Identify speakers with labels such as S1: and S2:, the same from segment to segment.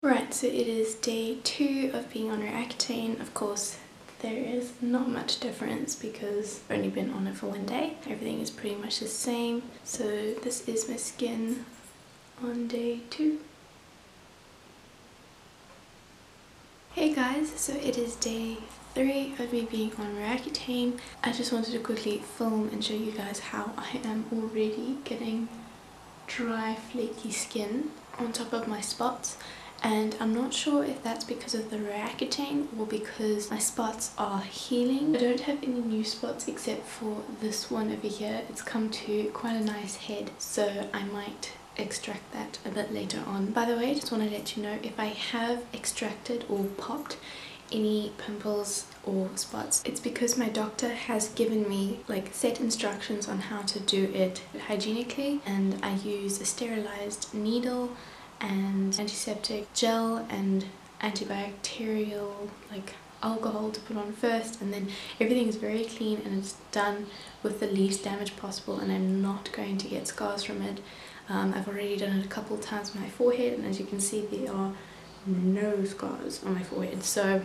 S1: Right, so it is day two of being on Roaccutane. Of course, there is not much difference because I've only been on it for one day. Everything is pretty much the same. So this is my skin on day two. Hey guys, so it is day three of me being on Roaccutane. I just wanted to quickly film and show you guys how I am already getting dry flaky skin on top of my spots and I'm not sure if that's because of the Roaccutane or because my spots are healing. I don't have any new spots except for this one over here. It's come to quite a nice head so I might extract that a bit later on. By the way, I just want to let you know if I have extracted or popped any pimples or spots it's because my doctor has given me like set instructions on how to do it hygienically and I use a sterilized needle and antiseptic gel and antibacterial like alcohol to put on first and then everything is very clean and it's done with the least damage possible and I'm not going to get scars from it. Um, I've already done it a couple times on my forehead and as you can see there are no scars on my forehead so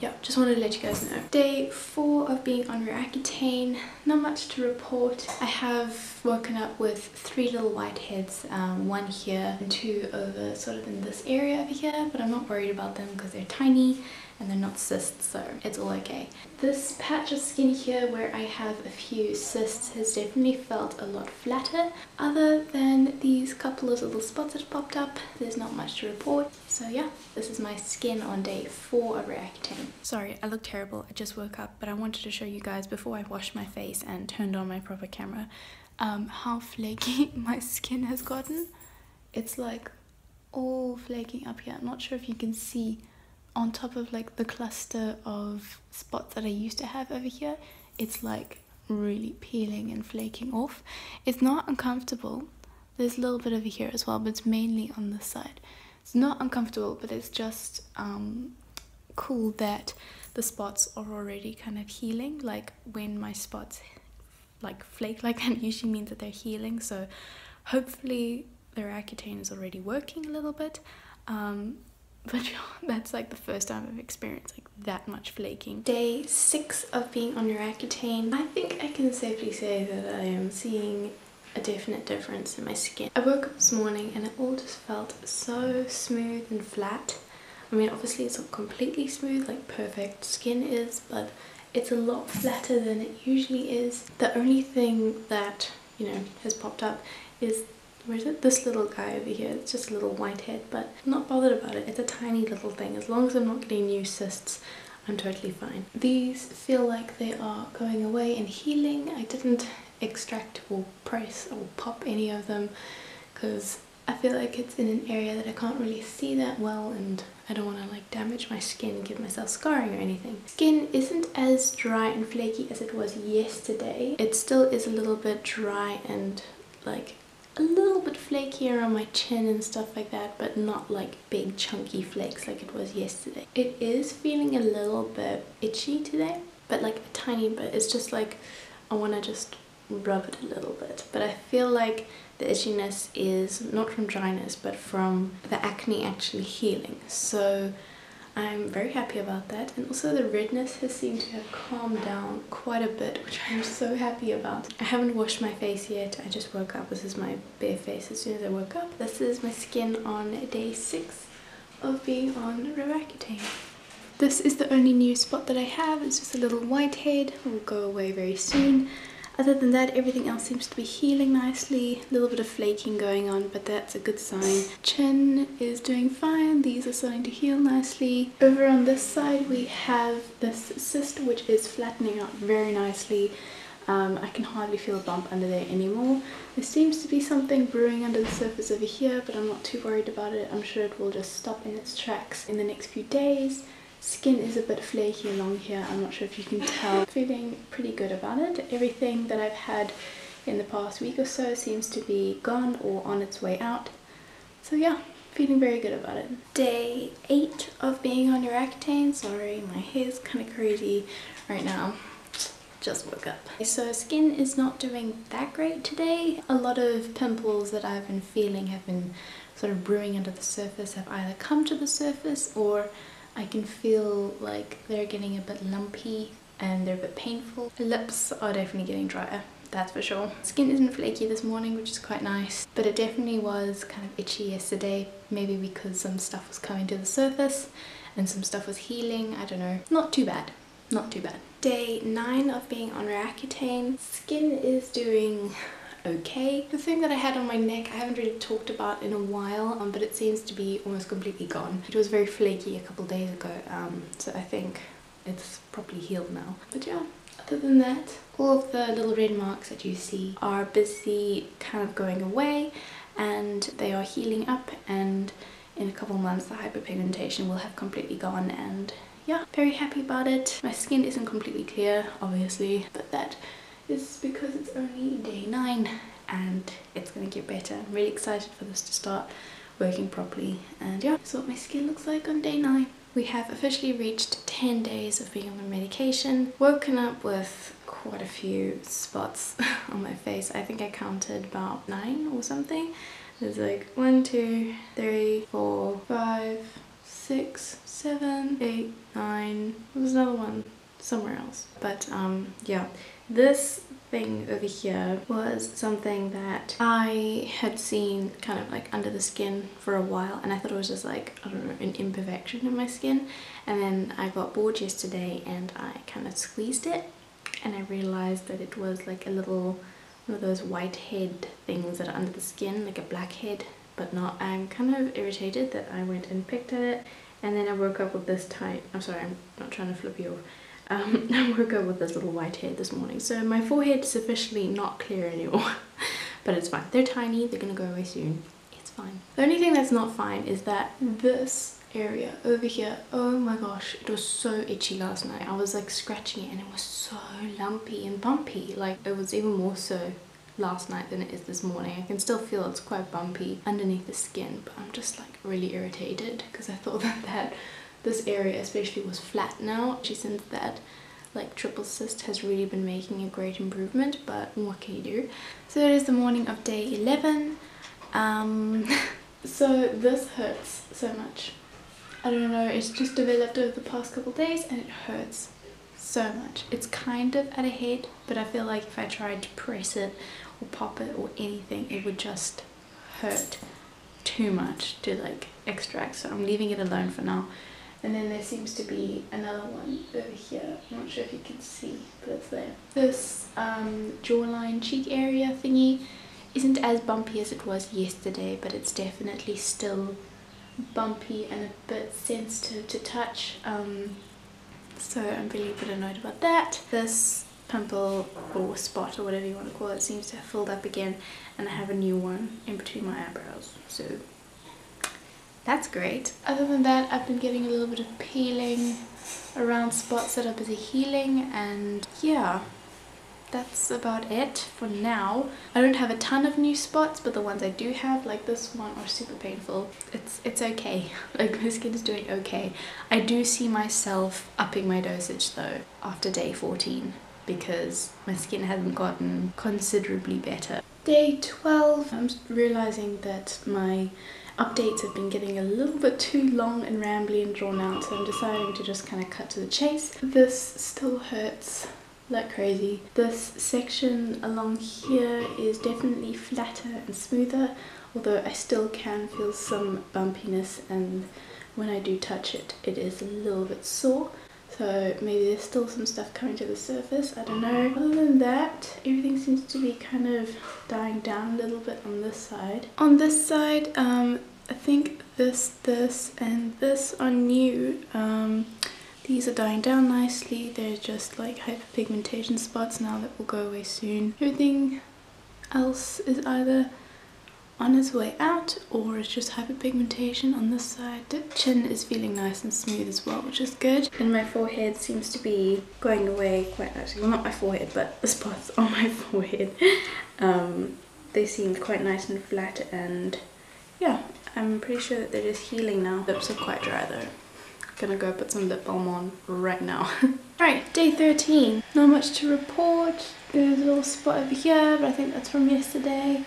S1: yeah, just wanted to let you guys know. Day four of being on Roaccutane, not much to report. I have woken up with three little whiteheads, um, one here and two over sort of in this area over here, but I'm not worried about them because they're tiny and they're not cysts so it's all okay. This patch of skin here where I have a few cysts has definitely felt a lot flatter. Other than these couple of little spots that popped up, there's not much to report. So yeah, this is my skin on day 4 of Roaccutane. Sorry, I look terrible, I just woke up, but I wanted to show you guys before I washed my face and turned on my proper camera um, how flaky my skin has gotten. It's like all flaking up here. I'm not sure if you can see on top of like the cluster of spots that I used to have over here, it's like really peeling and flaking off. It's not uncomfortable. There's a little bit over here as well, but it's mainly on this side. It's not uncomfortable, but it's just um, cool that the spots are already kind of healing. Like when my spots like flake like that usually means that they're healing. So hopefully the Accutane is already working a little bit. Um, but that's like the first time I've experienced like that much flaking. Day six of being on Roaccutane. I think I can safely say that I am seeing a definite difference in my skin. I woke up this morning and it all just felt so smooth and flat. I mean obviously it's not completely smooth like perfect skin is but it's a lot flatter than it usually is. The only thing that you know has popped up is where is it? This little guy over here. It's just a little white head, but I'm not bothered about it. It's a tiny little thing. As long as I'm not getting new cysts, I'm totally fine. These feel like they are going away and healing. I didn't extract or press or pop any of them because I feel like it's in an area that I can't really see that well and I don't want to like damage my skin give myself scarring or anything. Skin isn't as dry and flaky as it was yesterday. It still is a little bit dry and like a little bit flakier on my chin and stuff like that but not like big chunky flakes like it was yesterday. It is feeling a little bit itchy today but like a tiny bit. It's just like I want to just rub it a little bit but I feel like the itchiness is not from dryness but from the acne actually healing so I'm very happy about that and also the redness has seemed to have calmed down quite a bit which I'm so happy about. I haven't washed my face yet, I just woke up. This is my bare face as soon as I woke up. This is my skin on day 6 of being on Roaccutane. This is the only new spot that I have, it's just a little whitehead, it will go away very soon. Other than that, everything else seems to be healing nicely. A little bit of flaking going on, but that's a good sign. Chin is doing fine. These are starting to heal nicely. Over on this side, we have this cyst, which is flattening out very nicely. Um, I can hardly feel a bump under there anymore. There seems to be something brewing under the surface over here, but I'm not too worried about it. I'm sure it will just stop in its tracks in the next few days. Skin is a bit flaky along here, I'm not sure if you can tell. Feeling pretty good about it. Everything that I've had in the past week or so seems to be gone or on its way out. So yeah, feeling very good about it. Day 8 of being on Roaccutane. Sorry, my hair's kind of crazy right now. Just woke up. So skin is not doing that great today. A lot of pimples that I've been feeling have been sort of brewing under the surface have either come to the surface or I can feel like they're getting a bit lumpy and they're a bit painful. Lips are definitely getting drier that's for sure. Skin isn't flaky this morning, which is quite nice, but it definitely was kind of itchy yesterday, maybe because some stuff was coming to the surface and some stuff was healing, I don't know. Not too bad, not too bad. Day 9 of being on Roaccutane. Skin is doing okay. The thing that I had on my neck I haven't really talked about in a while um, but it seems to be almost completely gone. It was very flaky a couple days ago um, so I think it's properly healed now. But yeah, other than that all of the little red marks that you see are busy kind of going away and they are healing up and in a couple months the hyperpigmentation will have completely gone and yeah very happy about it my skin isn't completely clear obviously but that is because it's only day nine and it's gonna get better. I'm really excited for this to start working properly and yeah is what my skin looks like on day nine. We have officially reached 10 days of being on the medication. Woken up with quite a few spots on my face. I think i counted about nine or something. There's like one two three four five six seven eight nine. There was another one somewhere else. But um yeah this thing over here was something that I had seen kind of like under the skin for a while and I thought it was just like, I don't know, an imperfection in my skin and then I got bored yesterday and I kind of squeezed it and I realized that it was like a little one of those white head things that are under the skin, like a blackhead but not. I'm kind of irritated that I went and picked at it and then I woke up with this tight, I'm sorry, I'm not trying to flip you off um, I woke up with this little white hair this morning, so my forehead is officially not clear anymore. but it's fine. They're tiny, they're gonna go away soon. It's fine. The only thing that's not fine is that this area over here, oh my gosh, it was so itchy last night. I was like scratching it and it was so lumpy and bumpy. Like it was even more so last night than it is this morning. I can still feel it's quite bumpy underneath the skin, but I'm just like really irritated because I thought that that this area especially was flat now. She since that like triple cyst has really been making a great improvement but what can you do? So it is the morning of day 11 um so this hurts so much. I don't know it's just developed over the past couple days and it hurts so much. It's kind of at a head but i feel like if i tried to press it or pop it or anything it would just hurt too much to like extract. So i'm leaving it alone for now and then there seems to be another one over here. I'm not sure if you can see, but it's there. This um, jawline cheek area thingy isn't as bumpy as it was yesterday, but it's definitely still bumpy and a bit sensitive to touch. Um, so I'm really a bit annoyed about that. This pimple or spot or whatever you want to call it seems to have filled up again and I have a new one in between my eyebrows. So that's great. Other than that, I've been getting a little bit of peeling around spots that are busy healing and yeah, that's about it for now. I don't have a ton of new spots, but the ones I do have, like this one, are super painful. It's it's okay. Like my skin is doing okay. I do see myself upping my dosage though after day 14 because my skin hasn't gotten considerably better. Day 12, I'm realizing that my updates have been getting a little bit too long and rambly and drawn out so I'm deciding to just kind of cut to the chase. This still hurts like crazy. This section along here is definitely flatter and smoother although I still can feel some bumpiness and when I do touch it it is a little bit sore so maybe there's still some stuff coming to the surface, I don't know. Other than that, everything seems to be kind of dying down a little bit on this side. On this side, um, I think this, this and this are new. Um, these are dying down nicely. They're just like hyperpigmentation spots now that will go away soon. Everything else is either on its way out or it's just hyperpigmentation on this side. The chin is feeling nice and smooth as well, which is good. And my forehead seems to be going away quite nicely. Well, not my forehead, but the spots on my forehead. Um, they seem quite nice and flat and yeah, I'm pretty sure that they're just healing now. Lips are quite dry though. Gonna go put some lip balm on right now. right, day 13. Not much to report. There's a little spot over here, but I think that's from yesterday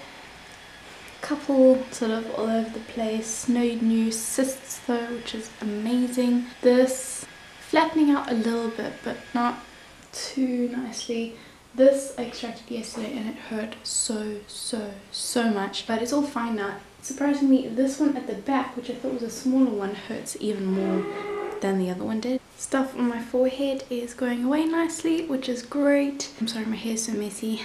S1: couple sort of all over the place. No new cysts though, which is amazing. This flattening out a little bit, but not too nicely. This I extracted yesterday and it hurt so, so, so much. But it's all fine now. Surprisingly, this one at the back, which I thought was a smaller one, hurts even more than the other one did. Stuff on my forehead is going away nicely, which is great. I'm sorry my hair's so messy.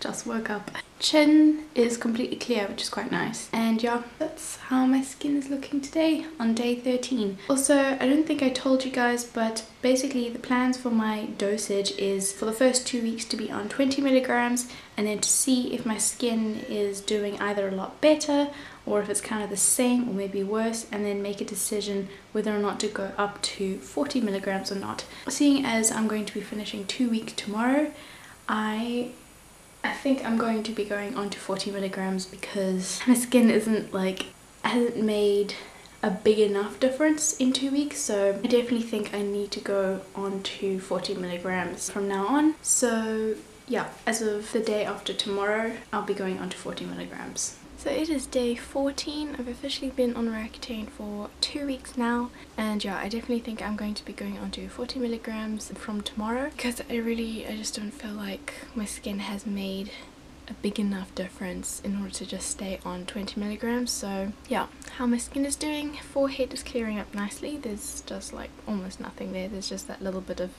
S1: Just woke up. Chin is completely clear, which is quite nice. And yeah, that's how my skin is looking today on day 13. Also, I don't think I told you guys, but basically the plans for my dosage is for the first two weeks to be on 20 milligrams and then to see if my skin is doing either a lot better or if it's kind of the same or maybe worse and then make a decision whether or not to go up to 40 milligrams or not. Seeing as I'm going to be finishing two weeks tomorrow, I I think I'm going to be going on to 40 milligrams because my skin isn't like hasn't made a big enough difference in two weeks. So I definitely think I need to go on to 40 milligrams from now on. So yeah as of the day after tomorrow I'll be going on to 40 milligrams so it is day 14. I've officially been on Roaccutane for two weeks now. And yeah I definitely think I'm going to be going on to 40 milligrams from tomorrow. Because I really I just don't feel like my skin has made a big enough difference in order to just stay on 20 milligrams. So yeah how my skin is doing forehead is clearing up nicely. There's just like almost nothing there. There's just that little bit of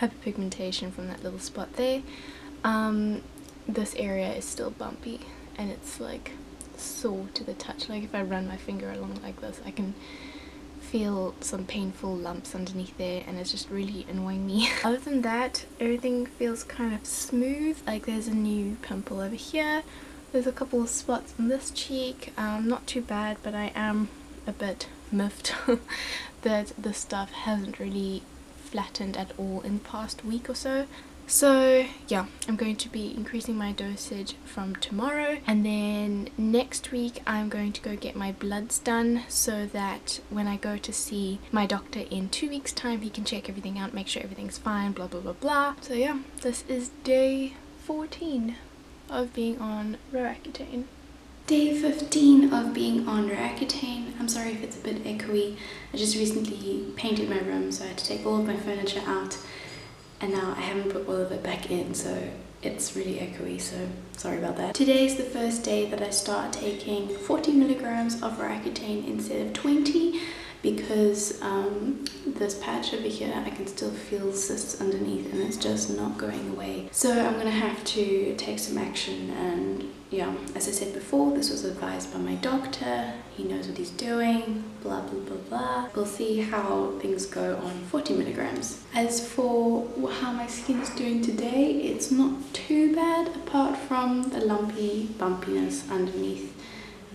S1: hyperpigmentation from that little spot there. Um, this area is still bumpy and it's like sore to the touch. Like if I run my finger along like this, I can feel some painful lumps underneath there and it's just really annoying me. Other than that, everything feels kind of smooth. Like there's a new pimple over here. There's a couple of spots on this cheek. Um, not too bad, but I am a bit miffed that the stuff hasn't really flattened at all in the past week or so. So yeah, I'm going to be increasing my dosage from tomorrow and then next week I'm going to go get my bloods done so that when I go to see my doctor in two weeks time he can check everything out, make sure everything's fine, blah blah blah blah. So yeah, this is day 14 of being on Roaccutane. Day 15 of being on Roaccutane. I'm sorry if it's a bit echoey. I just recently painted my room so I had to take all of my furniture out and now I haven't put all of it back in so it's really echoey so sorry about that. Today is the first day that I start taking 40 milligrams of Roaccutane instead of 20 because um, this patch over here I can still feel cysts underneath and it's just not going away. So I'm gonna have to take some action and yeah, as I said before, this was advised by my doctor. He knows what he's doing, blah, blah, blah, blah. We'll see how things go on 40 milligrams. As for how my skin is doing today, it's not too bad apart from the lumpy bumpiness underneath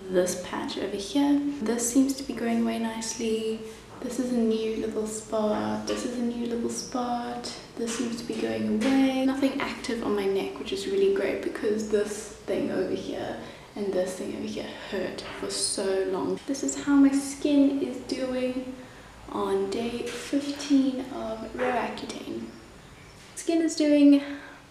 S1: this patch over here. This seems to be going away nicely. This is a new little spot. This is a new little spot. This seems to be going away. Nothing active on my neck, which is really great because this thing over here and this thing over here hurt for so long. This is how my skin is doing on day 15 of Roaccutane. Skin is doing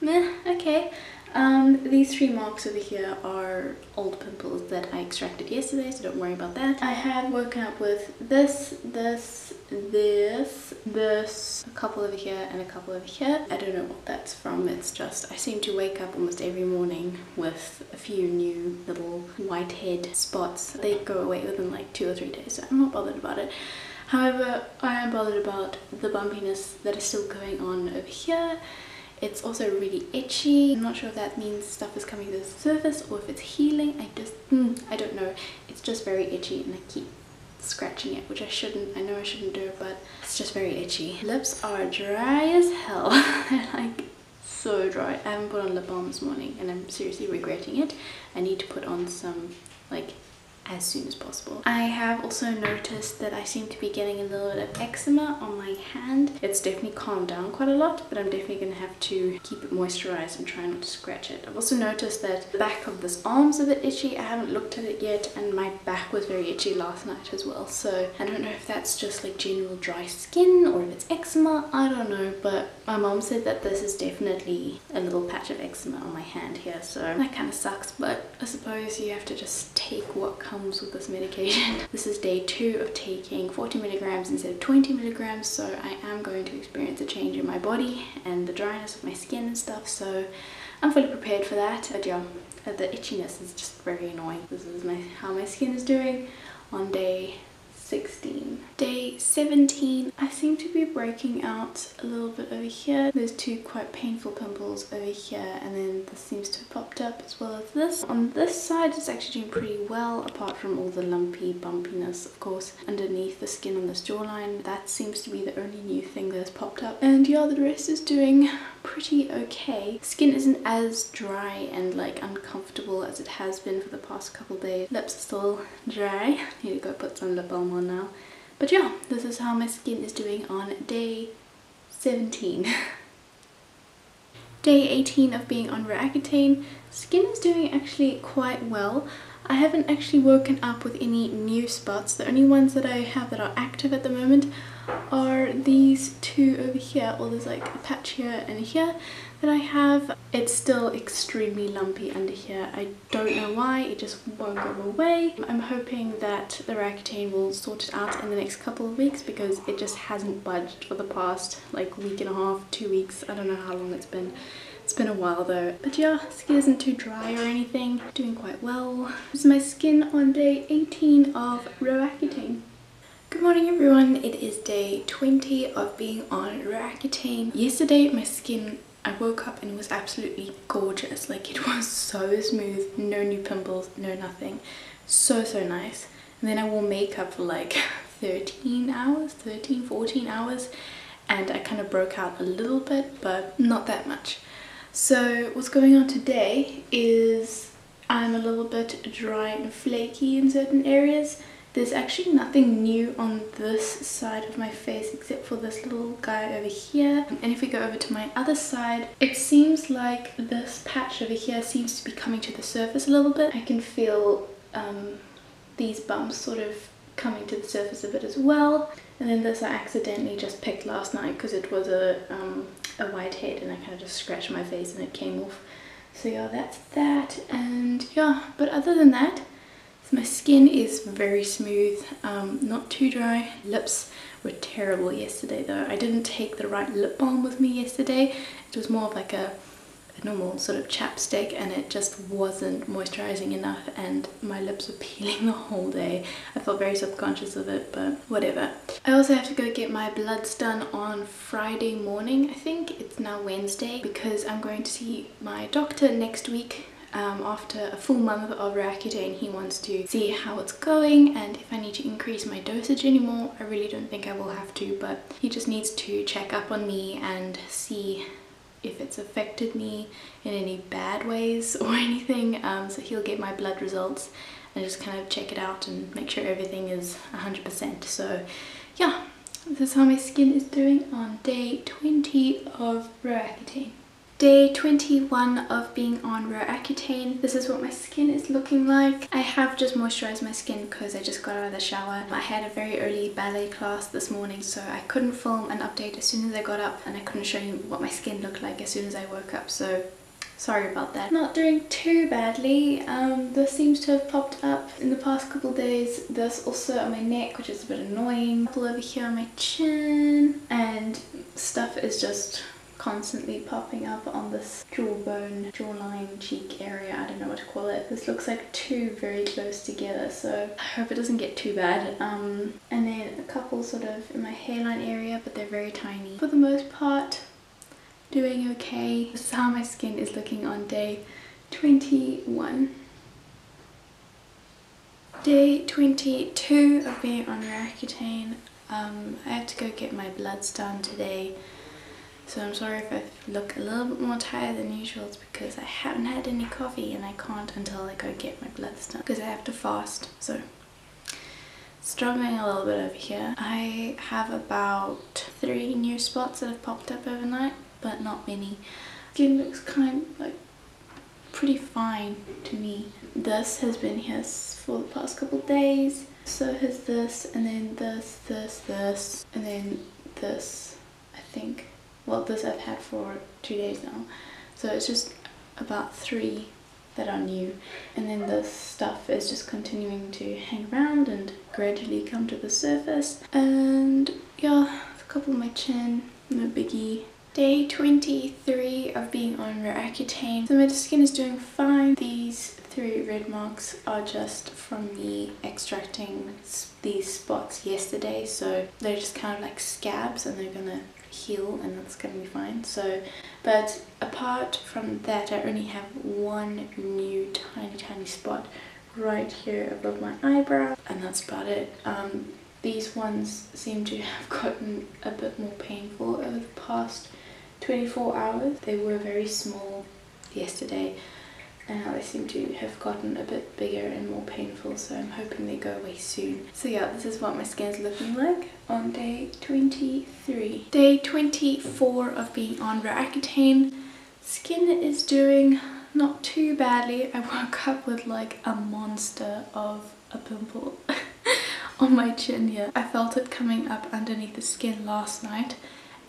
S1: meh, okay. Um, these three marks over here are old pimples that I extracted yesterday, so don't worry about that. I have woken up with this, this, this, this, a couple over here and a couple over here. I don't know what that's from, it's just I seem to wake up almost every morning with a few new little whitehead spots. They go away within like two or three days, so I'm not bothered about it. However, I am bothered about the bumpiness that is still going on over here it's also really itchy. I'm not sure if that means stuff is coming to the surface or if it's healing. I just, mm, I don't know. It's just very itchy and I keep scratching it, which I shouldn't. I know I shouldn't do, but it's just very itchy. Lips are dry as hell. They're like so dry. I haven't put on lip balm this morning and I'm seriously regretting it. I need to put on some like as soon as possible. I have also noticed that I seem to be getting a little bit of eczema on my hand. It's definitely calmed down quite a lot, but I'm definitely going to have to keep it moisturized and try not to scratch it. I've also noticed that the back of this arm's a bit itchy. I haven't looked at it yet, and my back was very itchy last night as well. So I don't know if that's just like general dry skin or if it's eczema. I don't know, but my mom said that this is definitely a little patch of eczema on my hand here. So that kind of sucks, but I suppose you have to just take what comes with this medication. This is day two of taking 40 milligrams instead of 20 milligrams, so I am going to experience a change in my body and the dryness of my skin and stuff, so I'm fully prepared for that. But yeah, the itchiness is just very annoying. This is my how my skin is doing on day 16. Day 17, I seem to be breaking out a little bit over here. There's two quite painful pimples over here and then this seems to have popped up as well as this. On this side it's actually doing pretty well apart from all the lumpy bumpiness of course underneath the skin on this jawline. That seems to be the only new thing that's popped up. And yeah, the rest is doing pretty okay. Skin isn't as dry and like uncomfortable as it has been for the past couple days. Lips are still dry. Need to go put some lip balm on on now. But yeah, this is how my skin is doing on day 17. day 18 of being on Roaccutane, skin is doing actually quite well. I haven't actually woken up with any new spots. The only ones that I have that are active at the moment are these two over here. Well, there's like a patch here and here that I have. It's still extremely lumpy under here. I don't know why, it just won't go away. I'm hoping that the Roaccutane will sort it out in the next couple of weeks because it just hasn't budged for the past like week and a half, two weeks. I don't know how long it's been. It's been a while though. But yeah, skin isn't too dry or anything. Doing quite well. This is my skin on day 18 of Roaccutane. Good morning everyone, it is day 20 of being on Roaccutane. Yesterday my skin I woke up and it was absolutely gorgeous. Like it was so smooth, no new pimples, no nothing. So, so nice. And then I wore makeup for like 13 hours, 13, 14 hours. And I kind of broke out a little bit, but not that much. So what's going on today is I'm a little bit dry and flaky in certain areas there's actually nothing new on this side of my face except for this little guy over here. And if we go over to my other side, it seems like this patch over here seems to be coming to the surface a little bit. I can feel um, these bumps sort of coming to the surface a bit as well. And then this I accidentally just picked last night because it was a, um, a whitehead and I kind of just scratched my face and it came off. So yeah, that's that. And yeah, but other than that, my skin is very smooth, um, not too dry. Lips were terrible yesterday though. I didn't take the right lip balm with me yesterday. It was more of like a normal sort of chapstick and it just wasn't moisturizing enough and my lips were peeling the whole day. I felt very subconscious of it but whatever. I also have to go get my bloods done on Friday morning I think. It's now Wednesday because I'm going to see my doctor next week um, after a full month of Roaccutane he wants to see how it's going and if I need to increase my dosage anymore I really don't think I will have to but he just needs to check up on me and see if it's affected me in any bad ways or anything um, so he'll get my blood results and just kind of check it out and make sure everything is 100% so yeah this is how my skin is doing on day 20 of Roaccutane Day 21 of being on Roaccutane. This is what my skin is looking like. I have just moisturized my skin because I just got out of the shower. I had a very early ballet class this morning so I couldn't film an update as soon as I got up and I couldn't show you what my skin looked like as soon as I woke up so sorry about that. Not doing too badly. Um, this seems to have popped up in the past couple days. This also on my neck which is a bit annoying. Over here on my chin and stuff is just constantly popping up on this jawbone, jawline, cheek area. I don't know what to call it. This looks like two very close together, so I hope it doesn't get too bad. Um, and then a couple sort of in my hairline area, but they're very tiny. For the most part, doing okay. This is how my skin is looking on day 21. Day 22 of being on Roaccutane. Um, I have to go get my bloods done today So I'm sorry if I look a little bit more tired than usual. It's because I haven't had any coffee and I can't until I go get my blood done because I have to fast. So struggling a little bit over here. I have about three new spots that have popped up overnight, but not many. Skin looks kind of like pretty fine to me. This has been here for the past couple days. So has this, and then this, this, this, and then this, I think. Well, this I've had for two days now. So it's just about three that are new and then the stuff is just continuing to hang around and gradually come to the surface and yeah a couple of my chin no biggie day 23 of being on Roaccutane so my skin is doing fine. These three red marks are just from me extracting these spots yesterday. So they're just kind of like scabs and they're gonna heal and that's gonna be fine. So but apart from that I only have one new tiny tiny spot right here above my eyebrow and that's about it. Um, these ones seem to have gotten a bit more painful over the past 24 hours they were very small yesterday and now they seem to have gotten a bit bigger and more painful so I'm hoping they go away soon. So yeah, this is what my skin is looking like on day 23. Day 24 of being on Roaccutane. Skin is doing not too badly. I woke up with like a monster of a pimple on my chin here. I felt it coming up underneath the skin last night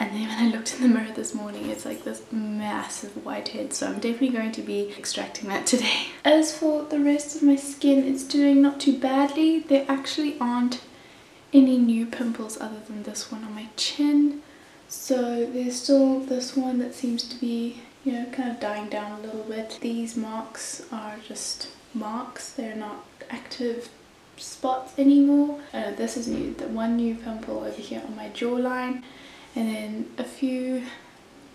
S1: and then when I looked in the mirror this morning it's like this massive whitehead so I'm definitely going to be extracting that today. As for the rest of my skin it's doing not too badly. There actually aren't any new pimples other than this one on my chin so there's still this one that seems to be you know kind of dying down a little bit. These marks are just marks they're not active spots anymore. Uh, this is new, the one new pimple over here on my jawline and then a few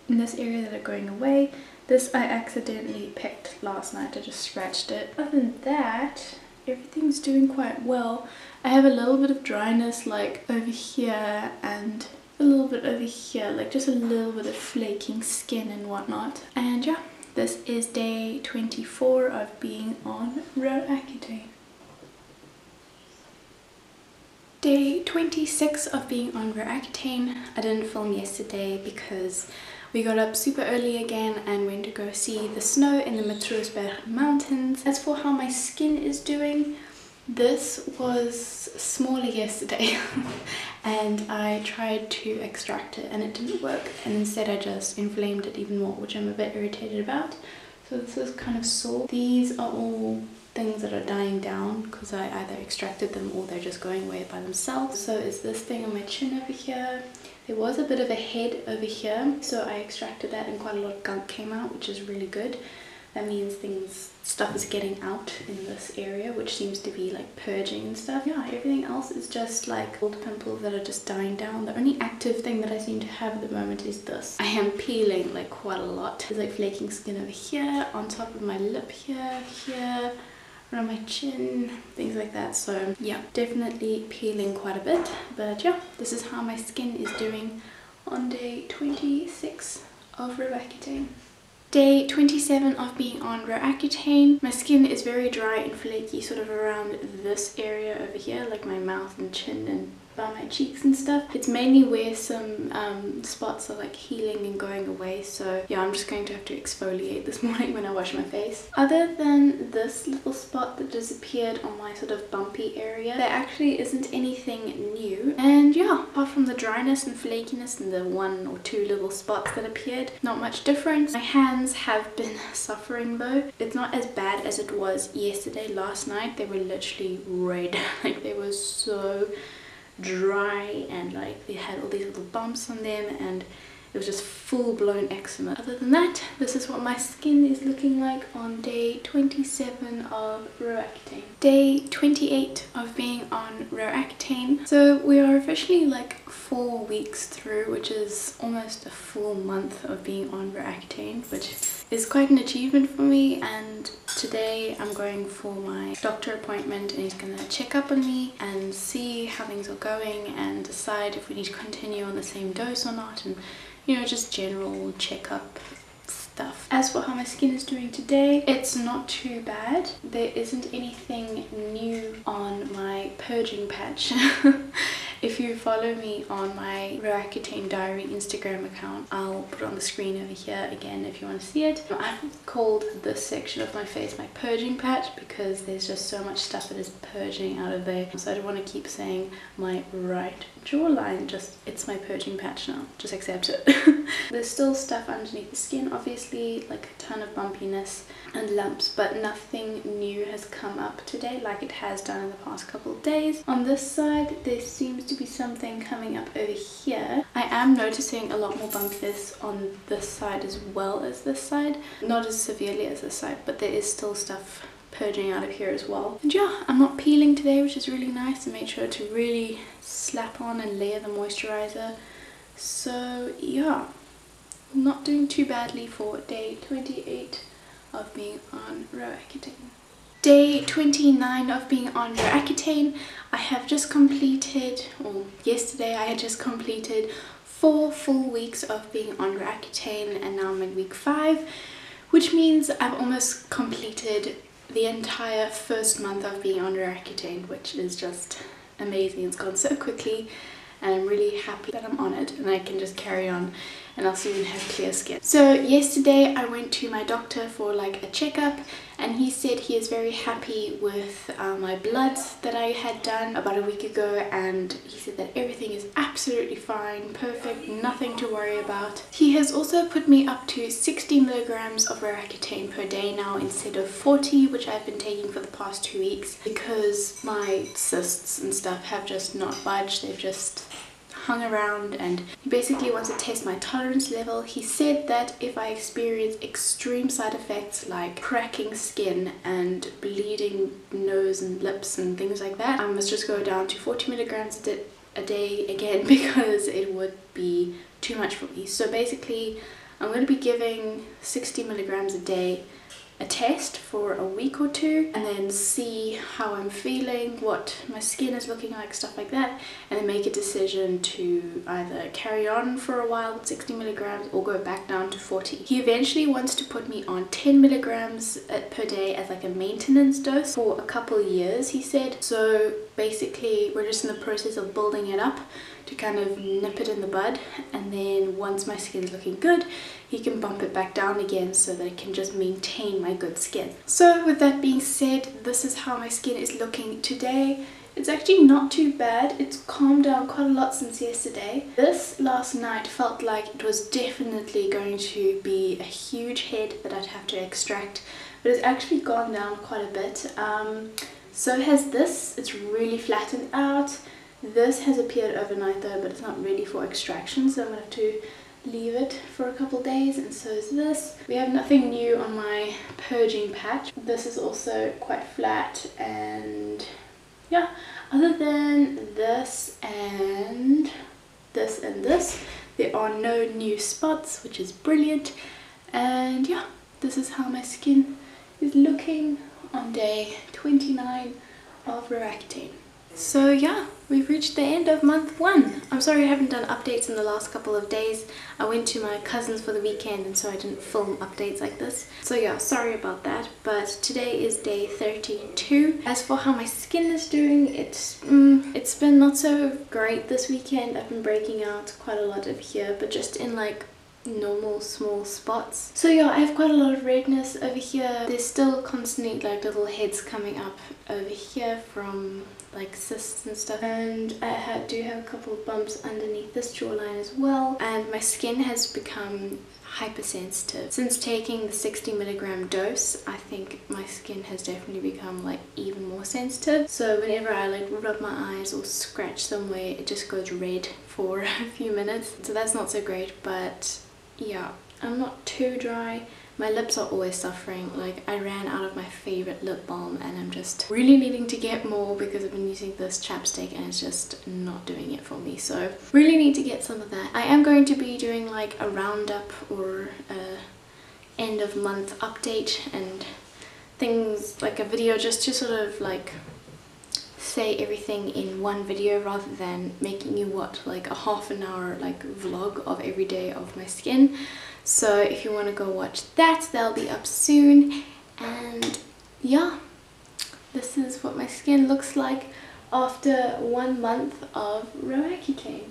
S1: in this area that are going away. This I accidentally picked last night, I just scratched it. Other than that, everything's doing quite well. I have a little bit of dryness like over here and a little bit over here, like just a little bit of flaking skin and whatnot. And yeah, this is day 24 of being on Roaccutane. Day 26 of being on Roaccutane. I didn't film yesterday because we got up super early again and went to go see the snow in the Matroosberg mountains. As for how my skin is doing, this was smaller yesterday and I tried to extract it and it didn't work and instead I just inflamed it even more which I'm a bit irritated about. So this is kind of sore. These are all things that are dying down because I either extracted them or they're just going away by themselves. So is this thing on my chin over here. There was a bit of a head over here so I extracted that and quite a lot of gunk came out which is really good. That means things, stuff is getting out in this area which seems to be like purging and stuff. Yeah, everything else is just like old pimples that are just dying down. The only active thing that I seem to have at the moment is this. I am peeling like quite a lot. There's like flaking skin over here, on top of my lip here, here, around my chin, things like that. So yeah, definitely peeling quite a bit. But yeah, this is how my skin is doing on day 26 of Roaccutane. Day 27 of being on Roaccutane. My skin is very dry and flaky sort of around this area over here, like my mouth and chin and by my cheeks and stuff. It's mainly where some um, spots are like healing and going away so yeah I'm just going to have to exfoliate this morning when I wash my face. Other than this little spot that disappeared on my sort of bumpy area there actually isn't anything new and yeah apart from the dryness and flakiness and the one or two little spots that appeared not much difference. My hands have been suffering though. It's not as bad as it was yesterday last night they were literally red like they were so dry and like they had all these little bumps on them and it was just full-blown eczema. Other than that, this is what my skin is looking like on day 27 of Roaccutane. Day 28 of being on Roaccutane. So we are officially like four weeks through, which is almost a full month of being on Roaccutane, which is quite an achievement for me and today I'm going for my doctor appointment and he's gonna check up on me and see how things are going and decide if we need to continue on the same dose or not and you know, just general checkup stuff. As for how my skin is doing today, it's not too bad. There isn't anything new on my purging patch. if you follow me on my Roaccutane Diary Instagram account, I'll put it on the screen over here again if you want to see it. I've called this section of my face my purging patch because there's just so much stuff that is purging out of there. So I don't want to keep saying my right jawline, just it's my purging patch now. Just accept it. there's still stuff underneath the skin, obviously, like a ton of bumpiness and lumps, but nothing new has come up today like it has done in the past couple of days. On this side, there seems to be something coming up over here. I am noticing a lot more bumpiness on this side as well as this side. Not as severely as this side, but there is still stuff purging out of here as well. And yeah, I'm not peeling today, which is really nice. I made sure to really slap on and layer the moisturizer. So yeah, not doing too badly for day 28 of being on Roaccutane. Day 29 of being on Roaccutane, I have just completed, or yesterday I had just completed four full weeks of being on Roaccutane and now I'm in week five, which means I've almost completed the entire first month of being on Roaccutane, which is just amazing. It's gone so quickly and I'm really happy that I'm on it and I can just carry on and I'll soon have clear skin. So yesterday I went to my doctor for like a checkup and he said he is very happy with uh, my bloods that I had done about a week ago and he said that everything is absolutely fine, perfect, nothing to worry about. He has also put me up to 60 milligrams of Roaccutane per day now instead of 40 which I've been taking for the past two weeks because my cysts and stuff have just not budged, they've just hung around and he basically wants to test my tolerance level. He said that if I experience extreme side effects like cracking skin and bleeding nose and lips and things like that, I must just go down to 40 milligrams a day again because it would be too much for me. So basically I'm going to be giving 60 milligrams a day a test for a week or two and then see how I'm feeling, what my skin is looking like, stuff like that and then make a decision to either carry on for a while with 60 milligrams or go back down to 40. He eventually wants to put me on 10 milligrams uh, per day as like a maintenance dose for a couple years he said. So basically we're just in the process of building it up to kind of nip it in the bud and then once my skin's looking good he can bump it back down again so that it can just maintain my good skin. So with that being said this is how my skin is looking today. It's actually not too bad. It's calmed down quite a lot since yesterday. This last night felt like it was definitely going to be a huge head that I'd have to extract but it's actually gone down quite a bit. Um, so has this. It's really flattened out. This has appeared overnight though, but it's not ready for extraction, so I'm to have to leave it for a couple days and so is this. We have nothing new on my purging patch. This is also quite flat and yeah, other than this and this and this, there are no new spots, which is brilliant. And yeah, this is how my skin is looking on day 29 of Roaccutane. So yeah, we've reached the end of month one. I'm sorry I haven't done updates in the last couple of days. I went to my cousin's for the weekend and so I didn't film updates like this. So yeah, sorry about that. But today is day 32. As for how my skin is doing, it's, mm, it's been not so great this weekend. I've been breaking out quite a lot of here, but just in like normal small spots. So yeah, I have quite a lot of redness over here. There's still constantly like little heads coming up over here from like cysts and stuff and I do have a couple of bumps underneath this jawline as well and my skin has become hypersensitive. Since taking the 60 milligram dose, I think my skin has definitely become like even more sensitive. So whenever I like rub my eyes or scratch somewhere, it just goes red for a few minutes. So that's not so great, but yeah I'm not too dry. My lips are always suffering. Like I ran out of my favorite lip balm and I'm just really needing to get more because I've been using this chapstick and it's just not doing it for me. So really need to get some of that. I am going to be doing like a roundup or a end of month update and things like a video just to sort of like say everything in one video rather than making you watch like a half an hour like vlog of every day of my skin so if you want to go watch that they'll be up soon and yeah this is what my skin looks like after one month of Roaccutane.